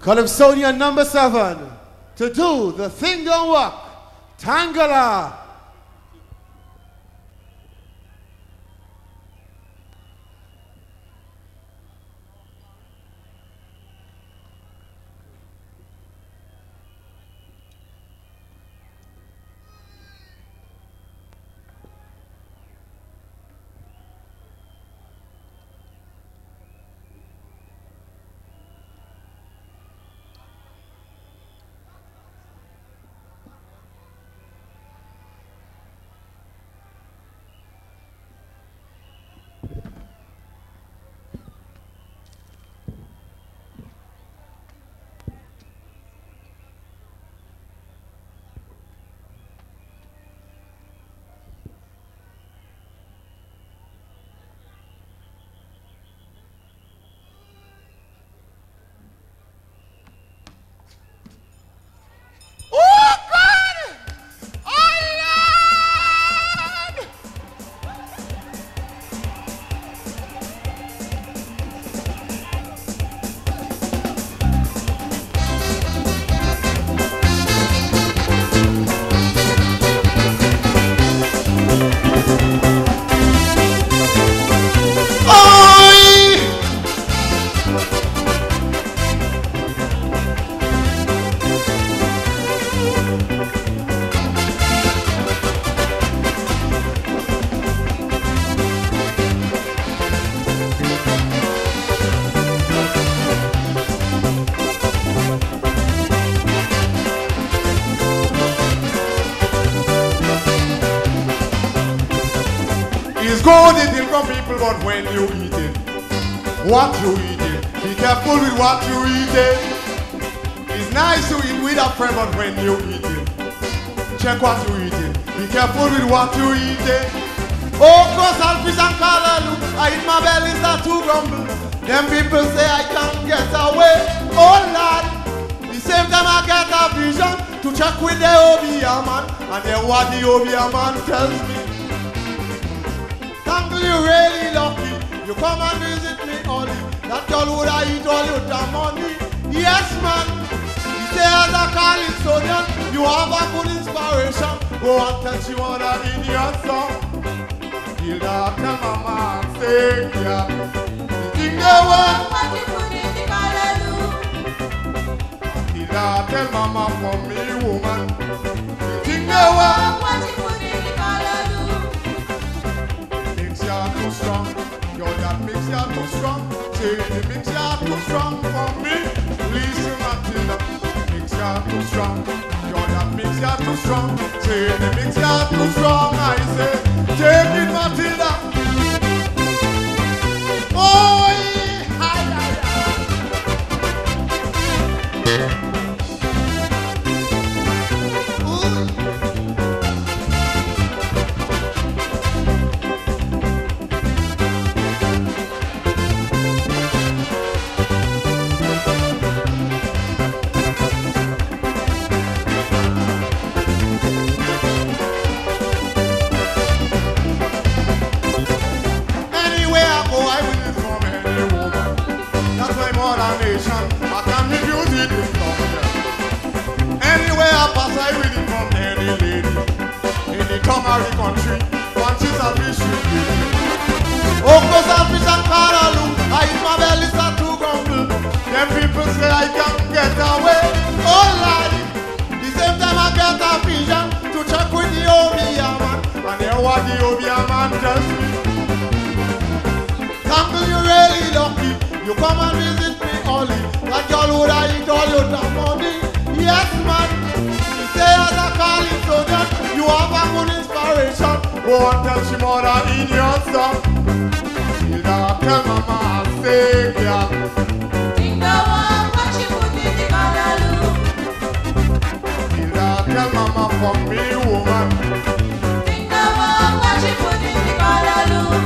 Calypsonian number seven. To do the thing don't work. Tangular. It's good eating from people, but when you eat it, what you eating? Be careful with what you eating. It's nice to eat with a friend, but when you eating, check what you eating. Be careful with what you eating. Oh, cross and fish and callaloo. I eat my belly start to grumble. Them people say I can't get away. Oh Lord. The same time I get a vision to check with the obeah man. And then what the obeah man tells me. You really lucky. You come and visit me only. That girl would I eat all your damn money. Yes, man. He say as a Calypsonian, you have a good inspiration. Go and tell she wanna in your song. Till that tell mama and say, yeah. The thing they want. What you put in the? Till that tell mama for me, strong. Say the mix ya too strong for me. Listen, Matilda. Mix ya too strong. Yo, that mix ya too strong. Say the mix ya too strong. I say, take it, Matilda. Oh, My mother nation. I can refuse it from here. Anywhere I pass, I win it any lady. In the Tomari country, Francis and me should. Oh, cross and fish and callaloo. I eat my belly start to grumble. Them people say I can't get away. You come and visit me only. That girl would I eat all your damn money. Yes, man. He say as a Calypsonian, you have a good inspiration. Go and tell she mother in your son. Till that tell mama and say, yeah. Think the one what you put in the callaloo? Till that tell mama for me, woman. Think the one what you put in the callaloo?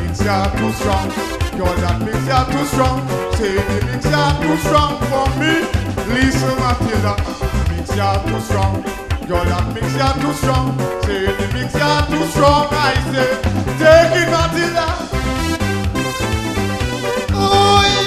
Mix ya too strong. Yo, that mix ya too strong. Say the mix ya too strong for me. Listen, Matilda. Mix ya too strong. Yo, that mix ya too strong. Say the mix ya too strong. I say, take it, Matilda. Ooh,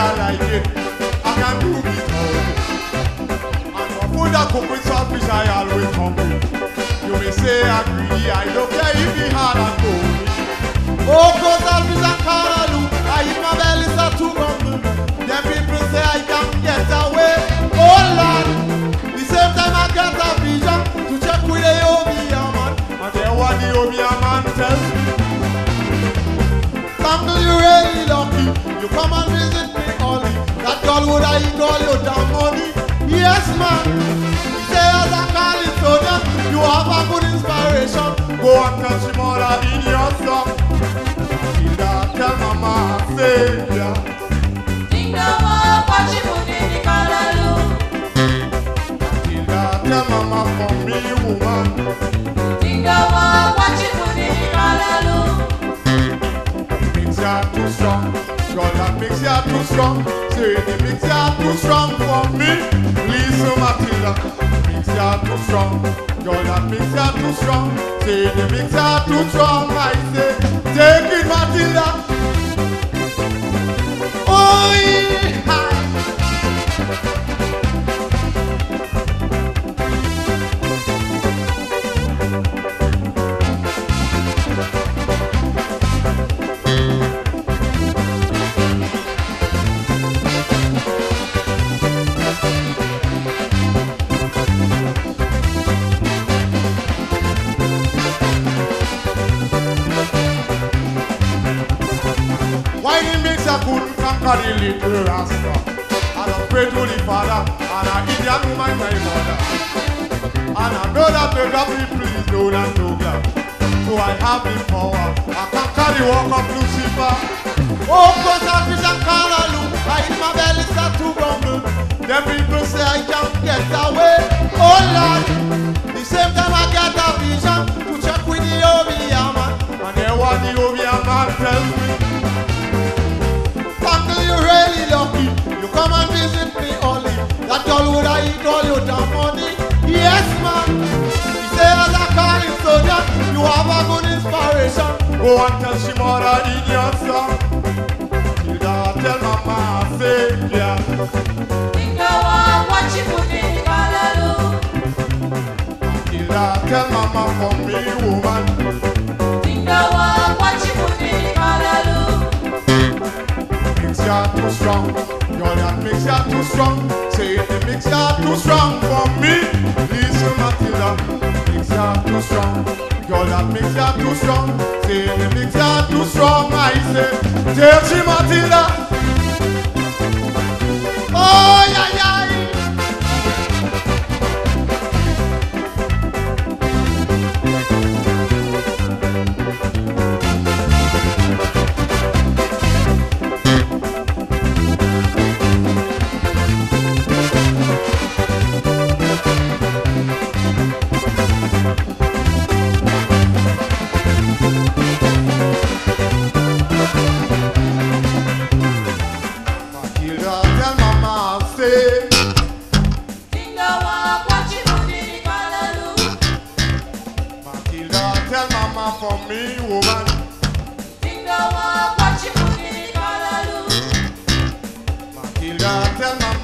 I like it. I can do it all. And for food I cook with I always hungry. You may say I greedy, I don't care if it hard and cold. Oh, cause selfish I can't. I eat my belly so too hungry. Then people say I can't get away. Oh Lord, the same time I got a vision to check with the Omia man, and then what the Omia man tells me. Sample, you really lucky. You come and visit spend all your damn money. Yes, man. Say as I call it so that you have a good inspiration. Go and catch him all up in your song. Ding dong, tell mama, say yeah. Ding dong, oh, watch him on the color. Ding dong, tell mama for me, woman. Ding dong, oh, watch him on the color. Makes ya too strong, God, that makes ya too strong. Say the mix ya too strong for me. Listen, oh, Matilda. Mix ya too strong. God, that mix ya too strong. Say the mix ya too strong. I say, take it, Matilda. Oh, yeah. Little rascal? I pray to the Father, and I Indian woman my mother. And I know that the God will please, no that no God. So I have the power. I conquer the work of Lucifer. Oh, cause selfish and callaloo. I eat my belly start to rumble. Them people say I can't get away. Oh have a good inspiration. Go and tell she mother in your song. You gotta tell mama I say, yeah. Think I what she put in the color You gotta tell mama for me, woman. Think I what she put in the color Things got too strong. Girl, that mix mixture too strong. Say the mix mixture too strong for me. Listen, Matilda, mixture too strong. Girl, that mix ya too strong. Say the mix ya too strong. I say, she Matilda. Oh, yeah, yeah.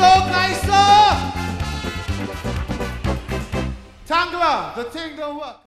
up, nice up. Tangular, the thing don't work.